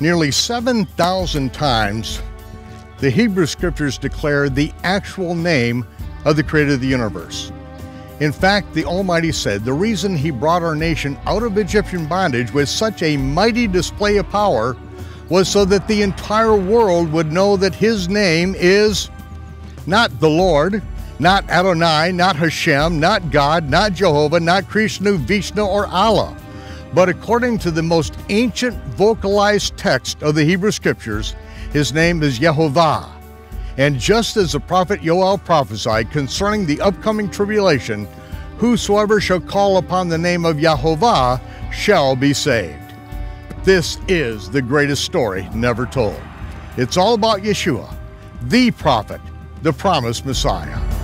Nearly 7,000 times, the Hebrew scriptures declare the actual name of the creator of the universe. In fact, the Almighty said the reason he brought our nation out of Egyptian bondage with such a mighty display of power was so that the entire world would know that his name is not the Lord, not Adonai, not Hashem, not God, not Jehovah, not Krishna, Vishnu, or Allah. But according to the most ancient vocalized text of the Hebrew Scriptures, his name is Yehovah. And just as the prophet Joel prophesied concerning the upcoming tribulation, whosoever shall call upon the name of Yehovah shall be saved. This is the greatest story never told. It's all about Yeshua, the prophet, the promised Messiah.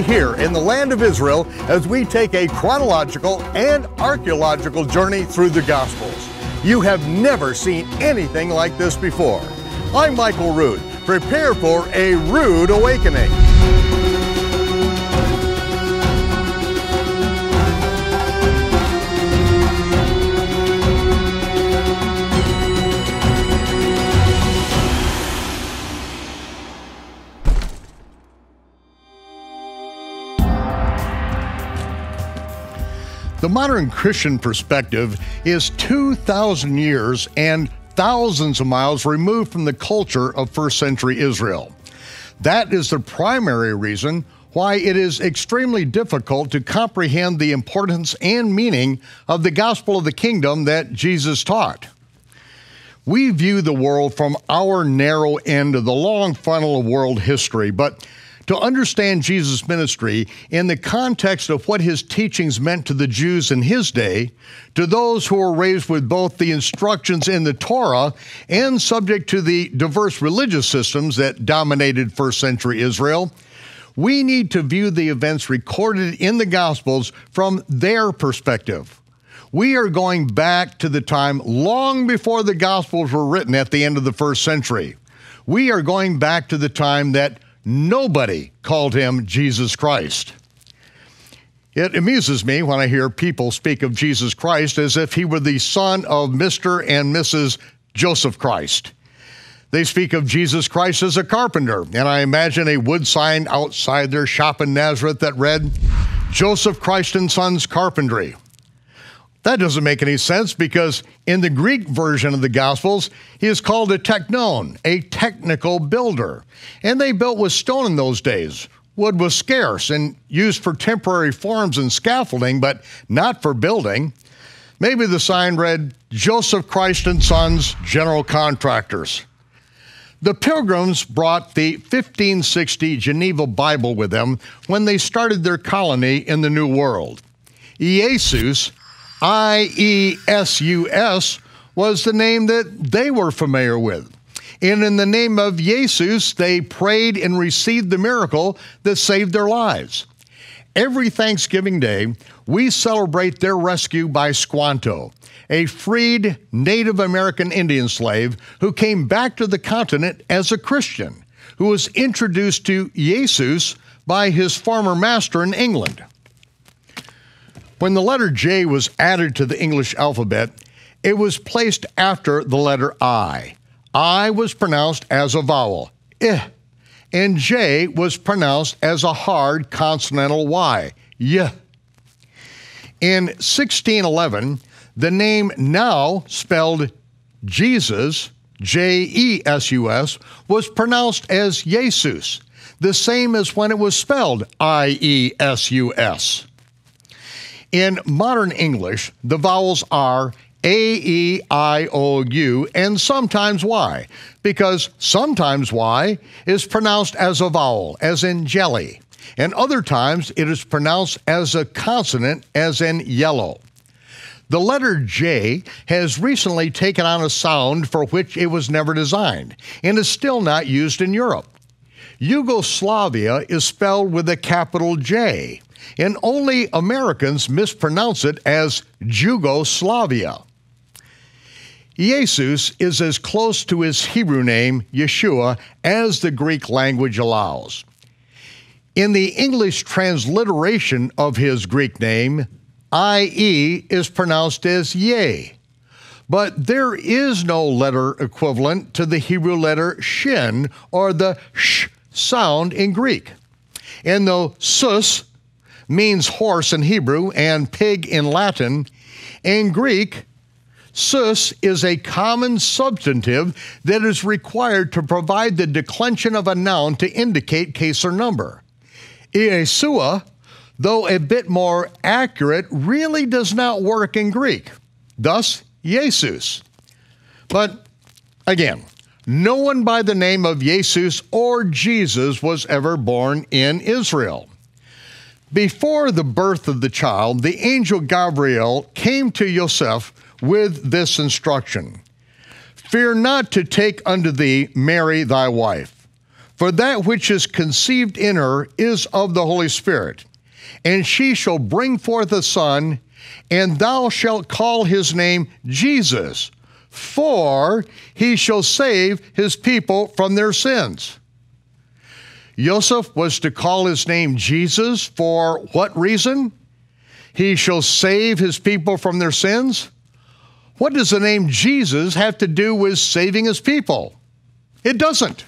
Here in the land of Israel as we take a chronological and archaeological journey through the Gospels. You have never seen anything like this before. I'm Michael Rood. Prepare for a Rood Awakening. The modern Christian perspective is 2,000 years and thousands of miles removed from the culture of first century Israel. That is the primary reason why it is extremely difficult to comprehend the importance and meaning of the gospel of the kingdom that Jesus taught. We view the world from our narrow end of the long funnel of world history, but to understand Jesus' ministry in the context of what his teachings meant to the Jews in his day, to those who were raised with both the instructions in the Torah and subject to the diverse religious systems that dominated first century Israel, we need to view the events recorded in the Gospels from their perspective. We are going back to the time long before the Gospels were written at the end of the first century. We are going back to the time that Nobody called him Jesus Christ. It amuses me when I hear people speak of Jesus Christ as if he were the son of Mr. and Mrs. Joseph Christ. They speak of Jesus Christ as a carpenter, and I imagine a wood sign outside their shop in Nazareth that read, Joseph Christ and Sons Carpentry. That doesn't make any sense because in the Greek version of the Gospels, he is called a tekton, a technical builder. And they built with stone in those days. Wood was scarce and used for temporary forms and scaffolding, but not for building. Maybe the sign read, Joseph Christ and Sons, General Contractors. The Pilgrims brought the 1560 Geneva Bible with them when they started their colony in the New World. Jesus I E S U S was the name that they were familiar with. And in the name of Jesus, they prayed and received the miracle that saved their lives. Every Thanksgiving Day, we celebrate their rescue by Squanto, a freed Native American Indian slave who came back to the continent as a Christian, who was introduced to Jesus by his former master in England. When the letter J was added to the English alphabet, it was placed after the letter I. I was pronounced as a vowel, eh, and J was pronounced as a hard consonantal Y, y. In 1611, the name now spelled Jesus, J E S U S, was pronounced as Jesus, the same as when it was spelled I E S U S. In modern English, the vowels are A, E, I, O, U, and sometimes Y, because sometimes Y is pronounced as a vowel, as in jelly, and other times it is pronounced as a consonant, as in yellow. The letter J has recently taken on a sound for which it was never designed and is still not used in Europe. Yugoslavia is spelled with a capital J, and only Americans mispronounce it as Jugoslavia. Jesus is as close to his Hebrew name, Yeshua, as the Greek language allows. In the English transliteration of his Greek name, IE is pronounced as Ye. But there is no letter equivalent to the Hebrew letter Shin or the Sh sound in Greek. And though sus means horse in Hebrew and pig in Latin, in Greek, sus is a common substantive that is required to provide the declension of a noun to indicate case or number. Iesua, though a bit more accurate, really does not work in Greek. Thus, Jesus. But again, no one by the name of Jesus or Jesus was ever born in Israel. Before the birth of the child, the angel Gabriel came to Joseph with this instruction Fear not to take unto thee Mary thy wife, for that which is conceived in her is of the Holy Spirit, and she shall bring forth a son, and thou shalt call his name Jesus, for he shall save his people from their sins. Joseph was to call his name Jesus for what reason? He shall save his people from their sins? What does the name Jesus have to do with saving his people? It doesn't.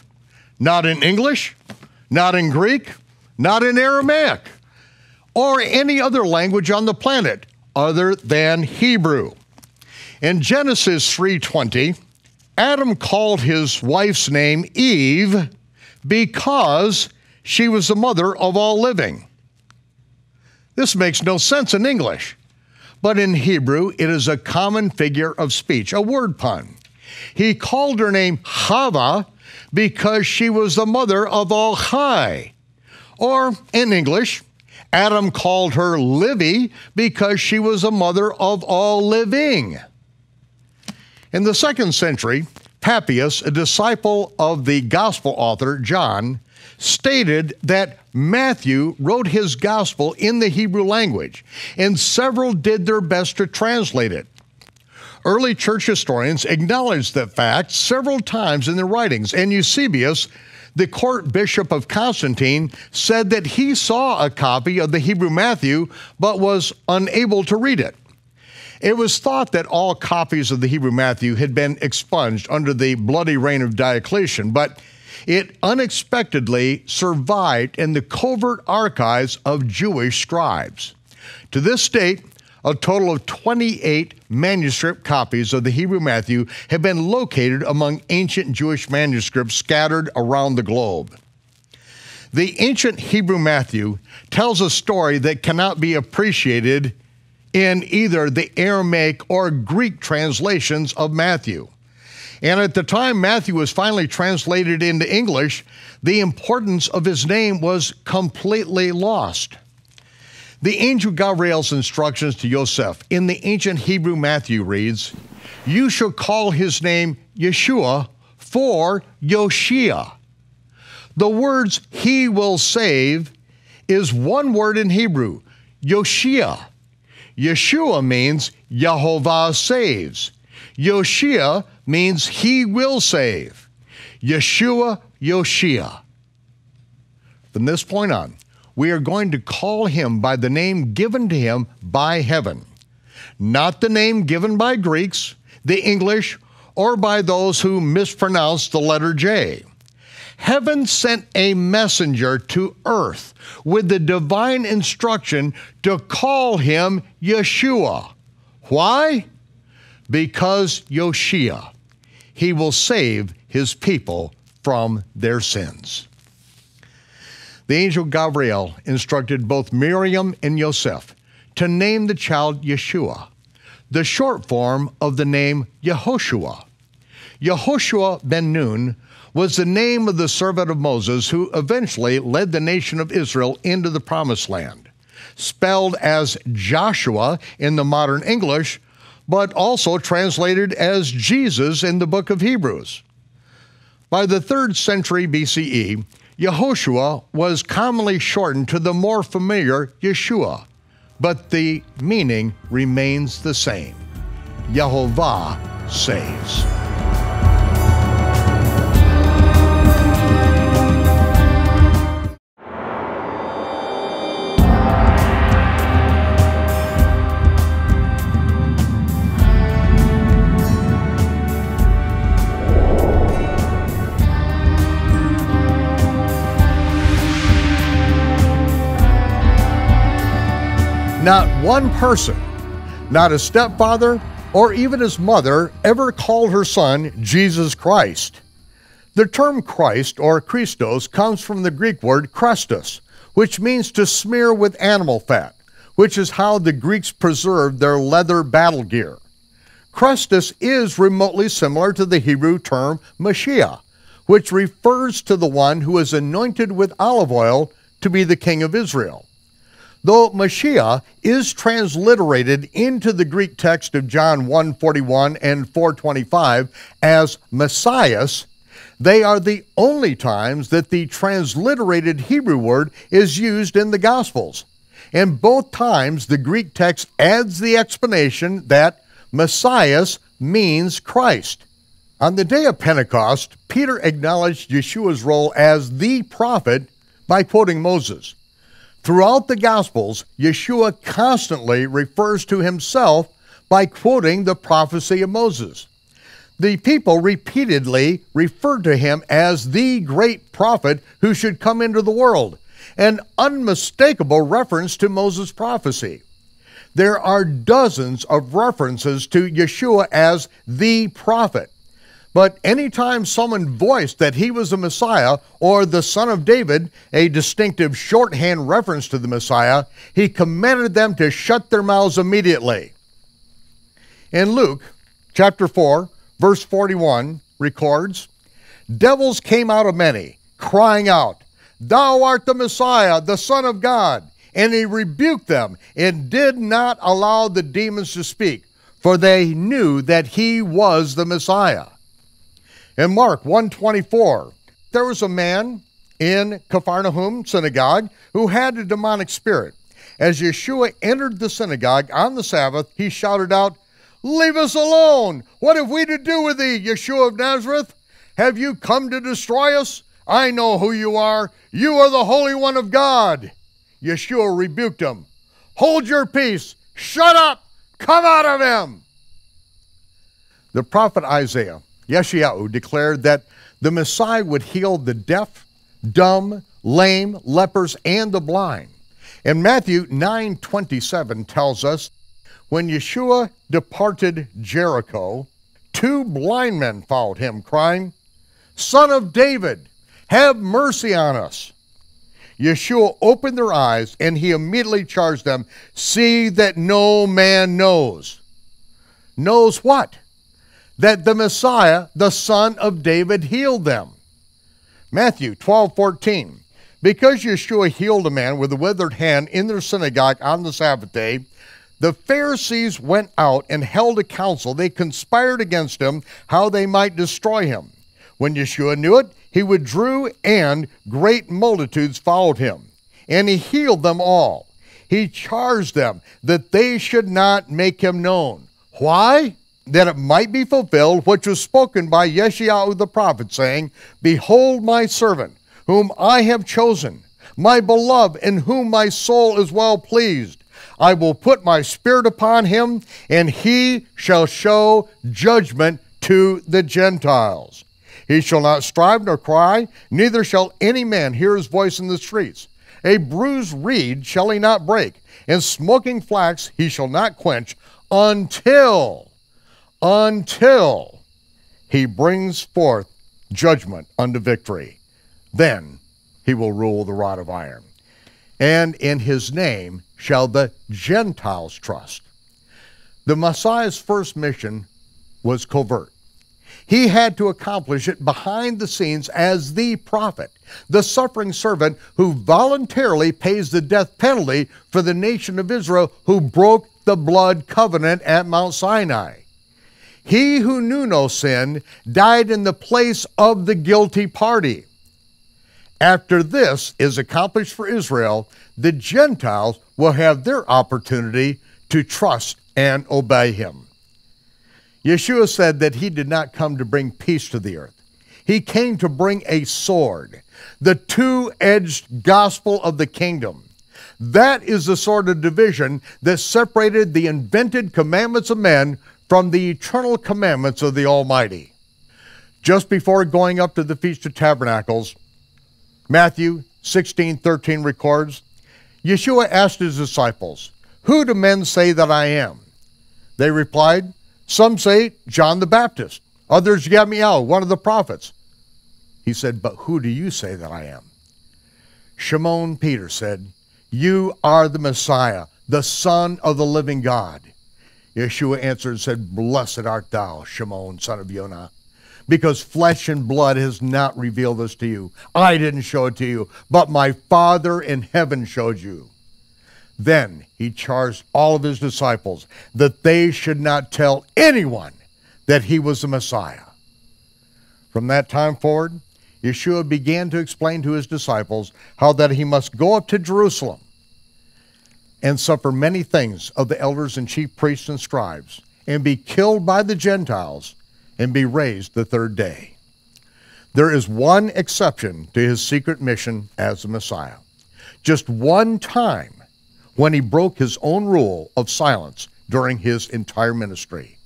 Not in English, not in Greek, not in Aramaic, or any other language on the planet other than Hebrew. In Genesis 3:20, Adam called his wife's name Eve because she was the mother of all living. This makes no sense in English. But in Hebrew, it is a common figure of speech, a word pun. He called her name Hava because she was the mother of all high. Or in English, Adam called her Livy because she was the mother of all living. In the second century, Papias, a disciple of the gospel author John, stated that Matthew wrote his gospel in the Hebrew language, and several did their best to translate it. Early church historians acknowledged that fact several times in their writings, and Eusebius, the court bishop of Constantine, said that he saw a copy of the Hebrew Matthew but was unable to read it. It was thought that all copies of the Hebrew Matthew had been expunged under the bloody reign of Diocletian, but it unexpectedly survived in the covert archives of Jewish scribes. To this date, a total of 28 manuscript copies of the Hebrew Matthew have been located among ancient Jewish manuscripts scattered around the globe. The ancient Hebrew Matthew tells a story that cannot be appreciated in either the Aramaic or Greek translations of Matthew. And at the time Matthew was finally translated into English, the importance of his name was completely lost. The angel Gabriel's instructions to Joseph in the ancient Hebrew Matthew reads, You shall call his name Yeshua for Yoshia. The words he will save is one word in Hebrew, Yoshia. Yeshua means Yehovah saves. Yoshia means he will save. Yeshua, Yoshia. From this point on, we are going to call him by the name given to him by heaven, not the name given by Greeks, the English, or by those who mispronounce the letter J. Heaven sent a messenger to earth with the divine instruction to call him Yeshua. Why? because Yoshia, he will save his people from their sins. The angel Gabriel instructed both Miriam and Yosef to name the child Yeshua, the short form of the name Yehoshua. Yehoshua ben Nun was the name of the servant of Moses who eventually led the nation of Israel into the promised land. Spelled as Joshua in the modern English, but also translated as Jesus in the book of Hebrews. By the third century BCE, Yehoshua was commonly shortened to the more familiar Yeshua, but the meaning remains the same. Yehovah saves. Not one person, not his stepfather or even his mother, ever called her son Jesus Christ. The term Christ or Christos comes from the Greek word Christos, which means to smear with animal fat, which is how the Greeks preserved their leather battle gear. Christos is remotely similar to the Hebrew term Mashiach, which refers to the one who is anointed with olive oil to be the king of Israel. Though Mashiach is transliterated into the Greek text of John 1:41 and 425 as Messias, they are the only times that the transliterated Hebrew word is used in the Gospels. And both times the Greek text adds the explanation that Messias means Christ. On the day of Pentecost, Peter acknowledged Yeshua's role as the prophet by quoting Moses. Throughout the Gospels, Yeshua constantly refers to himself by quoting the prophecy of Moses. The people repeatedly referred to him as the great prophet who should come into the world, an unmistakable reference to Moses' prophecy. There are dozens of references to Yeshua as the prophet. But anytime someone voiced that he was the Messiah or the Son of David, a distinctive shorthand reference to the Messiah, he commanded them to shut their mouths immediately. In Luke chapter 4, verse 41 records, Devils came out of many, crying out, Thou art the Messiah, the Son of God. And he rebuked them and did not allow the demons to speak, for they knew that he was the Messiah. In Mark 124, there was a man in Capharnaum synagogue who had a demonic spirit. As Yeshua entered the synagogue on the Sabbath, he shouted out, Leave us alone! What have we to do with thee, Yeshua of Nazareth? Have you come to destroy us? I know who you are. You are the Holy One of God. Yeshua rebuked him. Hold your peace. Shut up. Come out of him. The prophet Isaiah Yeshayahu declared that the Messiah would heal the deaf, dumb, lame, lepers, and the blind. And Matthew 9:27 tells us, when Yeshua departed Jericho, two blind men followed him, crying, Son of David, have mercy on us. Yeshua opened their eyes, and he immediately charged them, See that no man knows. Knows what? That the Messiah, the son of David, healed them. Matthew 12, 14. Because Yeshua healed a man with a withered hand in their synagogue on the Sabbath day, the Pharisees went out and held a council. They conspired against him how they might destroy him. When Yeshua knew it, he withdrew, and great multitudes followed him. And he healed them all. He charged them that they should not make him known. Why? That it might be fulfilled which was spoken by Yeshayahu the prophet, saying, Behold my servant, whom I have chosen, my beloved, in whom my soul is well pleased. I will put my spirit upon him, and he shall show judgment to the Gentiles. He shall not strive nor cry, neither shall any man hear his voice in the streets. A bruised reed shall he not break, and smoking flax he shall not quench until until he brings forth judgment unto victory. Then he will rule the rod of iron. And in his name shall the Gentiles trust. The Messiah's first mission was covert. He had to accomplish it behind the scenes as the prophet, the suffering servant who voluntarily pays the death penalty for the nation of Israel who broke the blood covenant at Mount Sinai. He who knew no sin died in the place of the guilty party. After this is accomplished for Israel, the Gentiles will have their opportunity to trust and obey him. Yeshua said that he did not come to bring peace to the earth. He came to bring a sword, the two edged gospel of the kingdom. That is the sort of division that separated the invented commandments of men from the eternal commandments of the Almighty. Just before going up to the Feast of Tabernacles, Matthew 16 13 records, Yeshua asked his disciples, Who do men say that I am? They replied, Some say John the Baptist, others Gamaliel, one of the prophets. He said, But who do you say that I am? Shimon Peter said, You are the Messiah, the Son of the living God. Yeshua answered and said, Blessed art thou, Shimon, son of Yonah, because flesh and blood has not revealed this to you. I didn't show it to you, but my Father in heaven showed you. Then he charged all of his disciples that they should not tell anyone that he was the Messiah. From that time forward, Yeshua began to explain to his disciples how that he must go up to Jerusalem and suffer many things of the elders and chief priests and scribes, and be killed by the Gentiles, and be raised the third day. There is one exception to his secret mission as the Messiah. Just one time when he broke his own rule of silence during his entire ministry,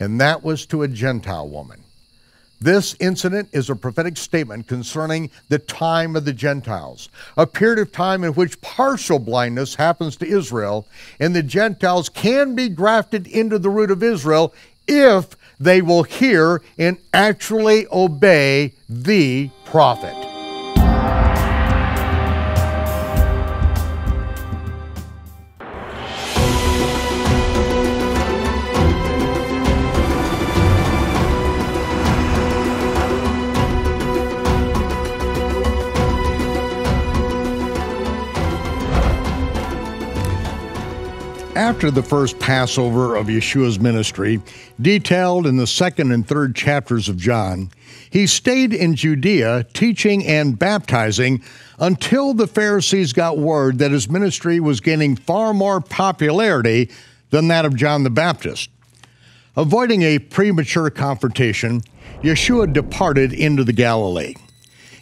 and that was to a Gentile woman. This incident is a prophetic statement concerning the time of the Gentiles, a period of time in which partial blindness happens to Israel, and the Gentiles can be grafted into the root of Israel if they will hear and actually obey the prophet. After the first Passover of Yeshua's ministry, detailed in the second and third chapters of John, he stayed in Judea teaching and baptizing until the Pharisees got word that his ministry was gaining far more popularity than that of John the Baptist. Avoiding a premature confrontation, Yeshua departed into the Galilee.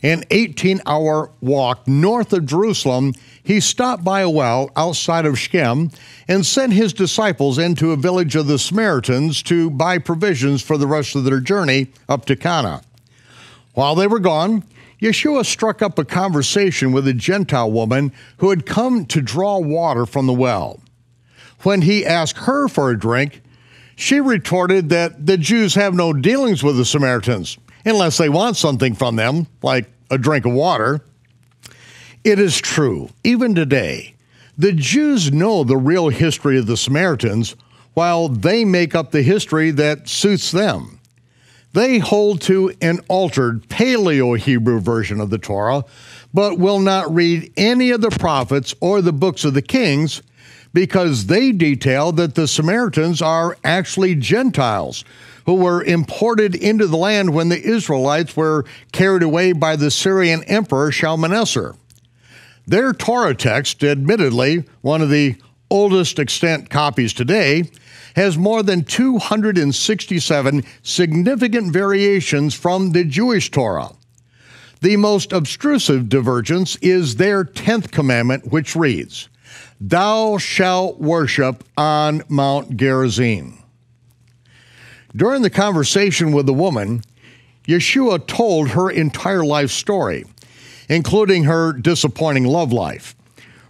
An 18 hour walk north of Jerusalem, he stopped by a well outside of Shechem and sent his disciples into a village of the Samaritans to buy provisions for the rest of their journey up to Cana. While they were gone, Yeshua struck up a conversation with a Gentile woman who had come to draw water from the well. When he asked her for a drink, she retorted that the Jews have no dealings with the Samaritans unless they want something from them, like a drink of water. It is true, even today, the Jews know the real history of the Samaritans while they make up the history that suits them. They hold to an altered Paleo Hebrew version of the Torah, but will not read any of the prophets or the books of the kings because they detail that the Samaritans are actually Gentiles who were imported into the land when the Israelites were carried away by the Syrian emperor Shalmaneser. Their Torah text, admittedly one of the oldest extant copies today, has more than 267 significant variations from the Jewish Torah. The most obtrusive divergence is their 10th commandment, which reads, Thou shalt worship on Mount Gerizim. During the conversation with the woman, Yeshua told her entire life story including her disappointing love life.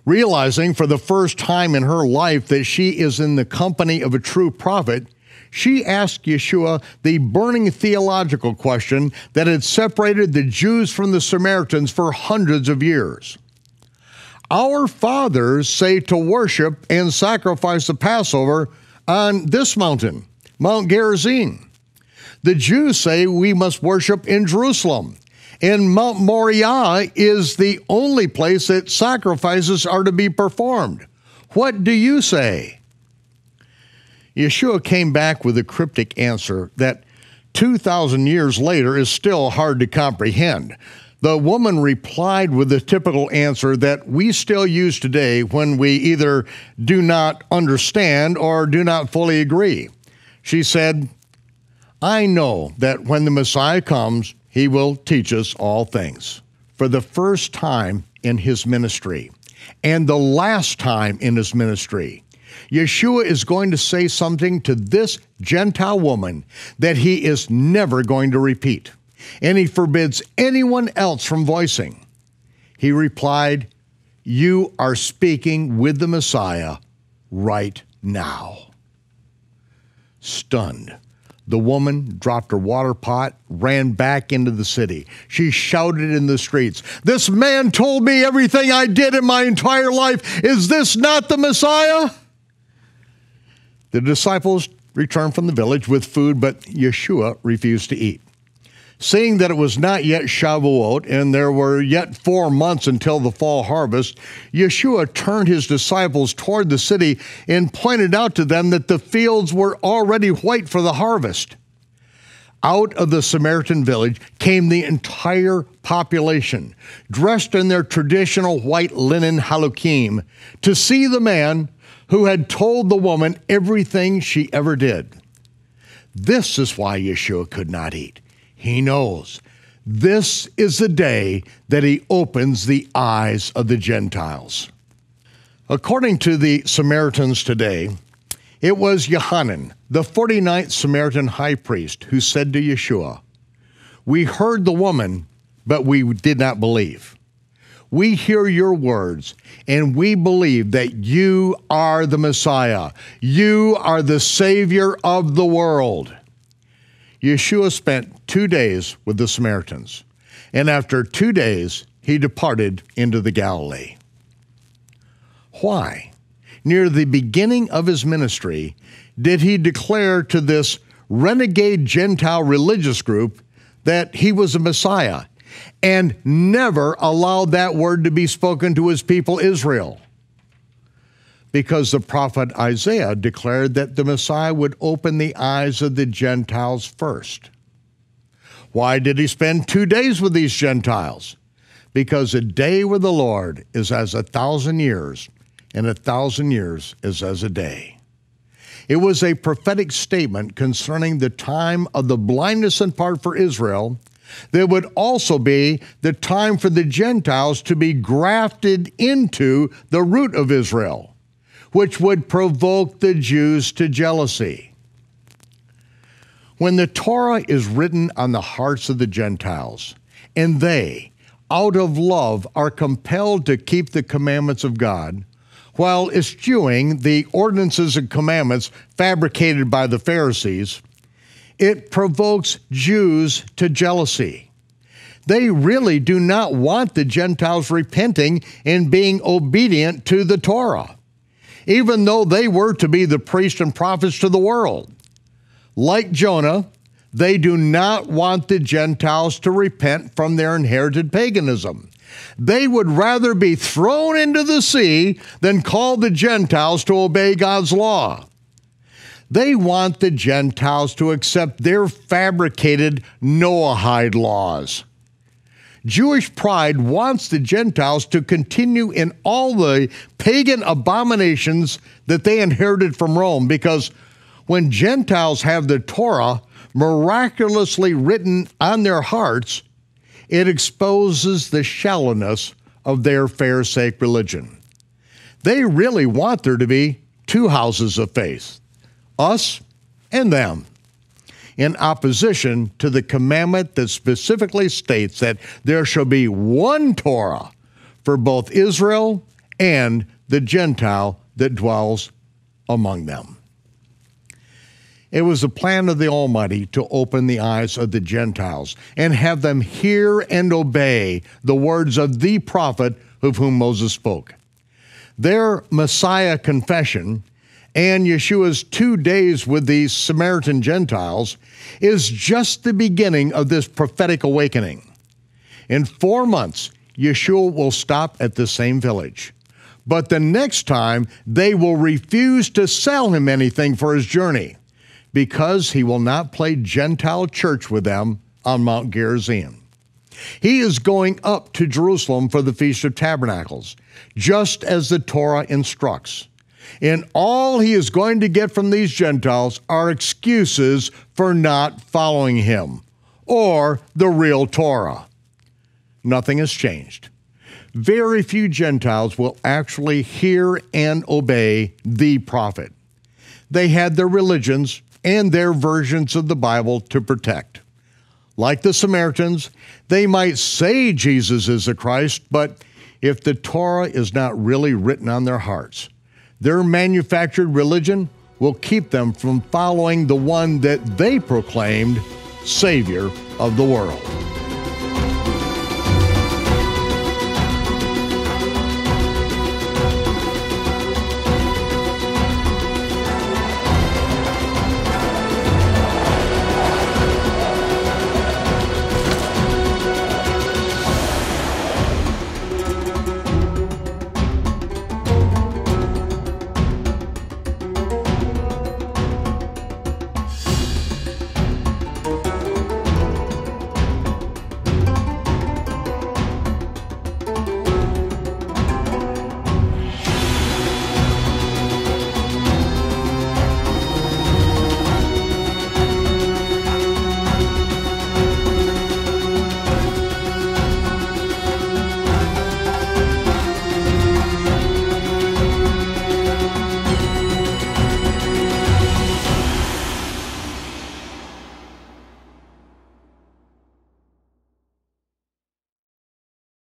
Realizing for the first time in her life that she is in the company of a true prophet, she asked Yeshua the burning theological question that had separated the Jews from the Samaritans for hundreds of years. Our fathers say to worship and sacrifice the Passover on this mountain, Mount Gerizim. The Jews say we must worship in Jerusalem, and Mount Moriah is the only place that sacrifices are to be performed. What do you say? Yeshua came back with a cryptic answer that 2,000 years later is still hard to comprehend. The woman replied with the typical answer that we still use today when we either do not understand or do not fully agree. She said, I know that when the Messiah comes, he will teach us all things. For the first time in his ministry, and the last time in his ministry, Yeshua is going to say something to this Gentile woman that he is never going to repeat, and he forbids anyone else from voicing. He replied, You are speaking with the Messiah, right now. Stunned, the woman dropped her water pot, ran back into the city. She shouted in the streets, This man told me everything I did in my entire life. Is this not the Messiah? The disciples returned from the village with food, but Yeshua refused to eat. Seeing that it was not yet Shavuot and there were yet four months until the fall harvest, Yeshua turned his disciples toward the city and pointed out to them that the fields were already white for the harvest. Out of the Samaritan village came the entire population, dressed in their traditional white linen halukim, to see the man who had told the woman everything she ever did. This is why Yeshua could not eat. He knows this is the day that he opens the eyes of the Gentiles. According to the Samaritans today, it was Yohanan, the 49th Samaritan high priest, who said to Yeshua, We heard the woman, but we did not believe. We hear your words and we believe that you are the Messiah. You are the Savior of the world. Yeshua spent two days with the Samaritans, and after two days, he departed into the Galilee. Why? Near the beginning of his ministry, did he declare to this renegade Gentile religious group that he was a Messiah and never allowed that word to be spoken to his people Israel? Because the prophet Isaiah declared that the Messiah would open the eyes of the Gentiles first. Why did he spend two days with these Gentiles? Because a day with the Lord is as a thousand years, and a thousand years is as a day. It was a prophetic statement concerning the time of the blindness in part for Israel. There would also be the time for the Gentiles to be grafted into the root of Israel which would provoke the Jews to jealousy. When the Torah is written on the hearts of the Gentiles, and they, out of love, are compelled to keep the commandments of God, while eschewing the ordinances and commandments fabricated by the Pharisees, it provokes Jews to jealousy. They really do not want the Gentiles repenting and being obedient to the Torah even though they were to be the priests and prophets to the world. Like Jonah, they do not want the Gentiles to repent from their inherited paganism. They would rather be thrown into the sea than call the Gentiles to obey God's law. They want the Gentiles to accept their fabricated Noahide laws. Jewish pride wants the Gentiles to continue in all the pagan abominations that they inherited from Rome because when Gentiles have the Torah miraculously written on their hearts, it exposes the shallowness of their Pharisaic religion. They really want there to be two houses of faith us and them in opposition to the commandment that specifically states that there shall be one Torah for both Israel and the Gentile that dwells among them. It was the plan of the Almighty to open the eyes of the Gentiles and have them hear and obey the words of the prophet of whom Moses spoke. Their Messiah confession and Yeshua's two days with these Samaritan Gentiles is just the beginning of this prophetic awakening. In four months, Yeshua will stop at the same village. But the next time, they will refuse to sell him anything for his journey because he will not play Gentile church with them on Mount Gerizim. He is going up to Jerusalem for the Feast of Tabernacles, just as the Torah instructs. And all he is going to get from these Gentiles are excuses for not following him or the real Torah. Nothing has changed. Very few Gentiles will actually hear and obey the prophet. They had their religions and their versions of the Bible to protect. Like the Samaritans, they might say Jesus is the Christ, but if the Torah is not really written on their hearts, Their manufactured religion will keep them from following the one that they proclaimed Savior of the world.